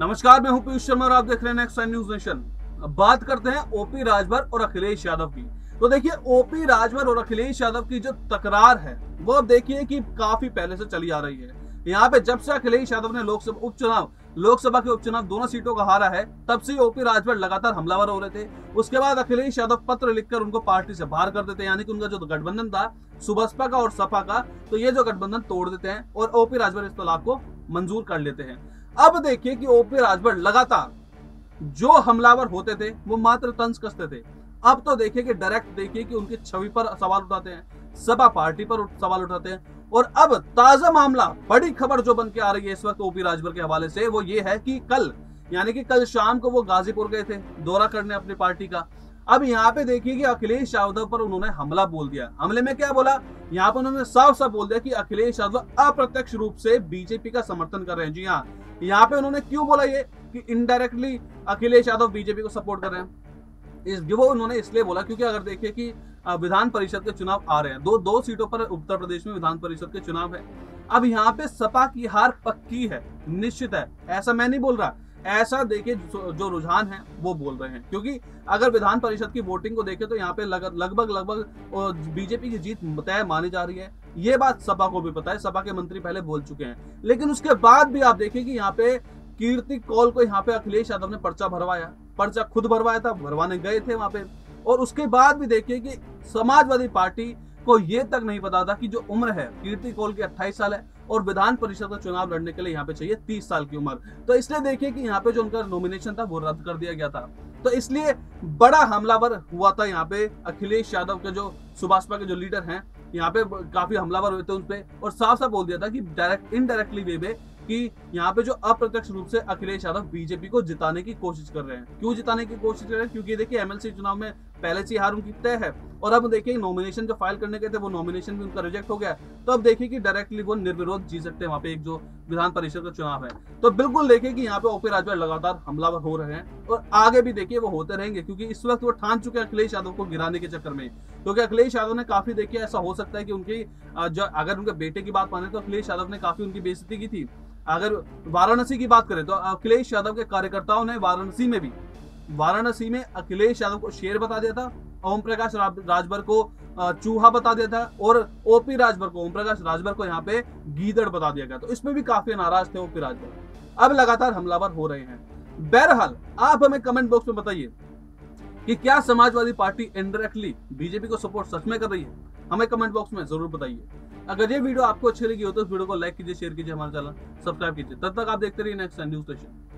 नमस्कार, मैं हूँ पीयूष शर्मा और आप देख रहे हैं नेक्स्ट टाइम न्यूज़ नेशन बात करते हैं ओपी राजभर और अखिलेश यादव की। तो देखिए ओपी राजभर और अखिलेश यादव की जो तकरार है, वो अब देखिए कि काफ़ी पहले से चली आ रही है। यहाँ पे जब से अखिलेश यादव ने लोकसभा उपचुनाव, लोकसभा के उपचुनाव दोनों सीटों का हारा है, तब से ओपी राजभर लगातार हमलावर हो रहे थे। उसके बाद अखिलेश यादव पत्र लिखकर उनको पार्टी से बाहर कर देते यानी कि उनका जो गठबंधन था, सुबसपा का और सपा का तो ये जो गठबंधन तोड़ देते हैं और ओपी राजभर इस तलाक को मंजूर कर लेते हैं। अब देखिए कि ओपी राजभर लगातार जो हमलावर होते थे, वो मात्र तंज कसते थे। अब तो देखिए कि डायरेक्ट देखिए कि उनकी छवि पर सवाल उठाते हैं सपा पार्टी पर सवाल उठाते हैं। और अब ताज़ा मामला, बड़ी खबर जो बन के आ रही है इस वक्त ओपी राजभर के हवाले से, वो ये है कि कल, यानी कि कल शाम को वो गाजीपुर गए थे, दौरा करने अपनी पार्टी का। अब यहाँ पे देखिए कि अखिलेश यादव पर उन्होंने हमला बोल दिया। हमले में क्या बोला? यहाँ पर उन्होंने साफ़ साफ़ बोल दिया कि अखिलेश यादव अप्रत्यक्ष रूप से बीजेपी का समर्थन कर रहे हैं। जी हाँ यहाँ पे उन्होंने क्यों बोला ये कि इनडायरेक्टली अखिलेश यादव बीजेपी को सपोर्ट कर रहे हैं? इस वो उन्होंने इसलिए बोला क्योंकि अगर देखिए कि विधान परिषद के चुनाव आ रहे हैं। दो दो सीटों पर उत्तर प्रदेश में विधान परिषद के चुनाव है। अब यहाँ पे सपा की हार पक्की है, निश्चित है। ऐसा मैं नहीं बोल रहा। ऐसा देखिए जो रुझान है, वो बोल रहे हैं। क्योंकि अगर विधान परिषद की वोटिंग को देखें तो यहाँ पे लगभग लगभग बीजेपी की जीत तय मानी जा रही है। ये बात सपा को भी पता है, सपा के मंत्री पहले बोल चुके हैं। लेकिन उसके बाद भी आप देखें कि यहाँ पे कीर्ति कौल को यहाँ पे अखिलेश यादव ने पर्चा भरवाया। पर्चा खुद भरवाया था, भरवाने गए थे वहाँ पे। और उसके बाद भी देखिए कि समाजवादी पार्टी को ये तक नहीं पता था कि जो उम्र है, कीर्ति कौल की 28 साल है और विधान परिषद का चुनाव लड़ने के लिए यहाँ पे चाहिए 30 साल की उम्र। तो इसलिए देखिए कि यहाँ पे जो उनका नॉमिनेशन था, वो रद्द कर दिया गया था। तो इसलिए बड़ा हमलावर हुआ था यहाँ पे अखिलेश यादव के जो सुभाषपा के जो लीडर हैं, यहाँ पे काफ़ी हमलावर हुए थे उनपे। और साफ़ साफ़ बोल दिया था कि डायरेक्ट इनडायरेक्टली वे में कि यहाँ पे जो अप्रत्यक्ष रूप से अखिलेश यादव बीजेपी को जिताने की कोशिश कर रहे हैं। क्यों जिताने की कोशिश कर रहे हैं? क्योंकि देखिए एमएलसी चुनाव में पहले से हार उनकी तय है। और अब देखिए नॉमिनेशन जो फ़ाइल करने के थे, वो नॉमिनेशन भी उनका रिजेक्ट हो गया तो अब देखिए कि डायरेक्टली वो निर्विरोध जी सकते हैं, वहाँ पे एक जो विधान परिषद का चुनाव है। तो बिल्कुल देखिए कि यहाँ पे ओपी राजभर लगातार हमलावर हो रहे हैं और आगे भी देखिए वो होते रहेंगे, क्योंकि इस वक्त वो ठान चुके हैं अखिलेश यादव को गिराने के चक्कर में। क्योंकि अखिलेश यादव ने काफ़ी देखिए, ऐसा हो सकता है कि उनकी अगर उनके बेटे की बात माने तो अखिलेश यादव ने काफ़ी उनकी बेइज्जती की थी। अगर वाराणसी की बात करें तो अखिलेश यादव के कार्यकर्ताओं ने वाराणसी में भी वाराणसी में अखिलेश यादव को शेर बता दिया था ओम प्रकाश राजभर को चूहा बता दिया था और ओपी राजभर को ओम प्रकाश राजभर को यहाँ पे गीदड़ बता दिया गया। तो इसमें भी काफ़ी नाराज़ थे ओपी राजभर। अब लगातार हमलावर हो रहे हैं। बहरहाल, आप हमें कमेंट बॉक्स में बताइए कि क्या समाजवादी पार्टी इनडायरेक्टली बीजेपी को सपोर्ट सच में कर रही है? हमें कमेंट बॉक्स में ज़रूर बताइए। अगर ये वीडियो आपको अच्छी लगी हो तो इस वीडियो को लाइक कीजिए शेयर कीजिए हमारे चैनल। सब्सक्राइब कीजिए। तब तक आप देखते रहिए नेक्स्ट न्यूज़ स्टेशन